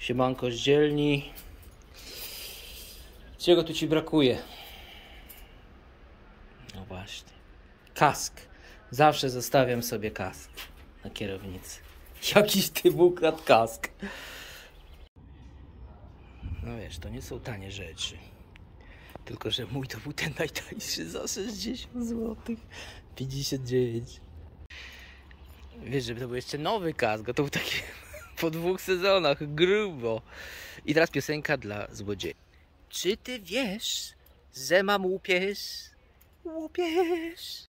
Siemanko z dzielni. Czego tu ci brakuje? No właśnie. Kask. Zawsze zostawiam sobie kask na kierownicy. Jakiś ty ukradł kask. No wiesz, to nie są tanie rzeczy. Tylko, że mój to był ten najtańszy za 60 zł. 59. Wiesz, żeby to był jeszcze nowy kask, to był taki po dwóch sezonach, grubo. I teraz piosenka dla złodziei. Czy ty wiesz, że mam łupież? Łupież.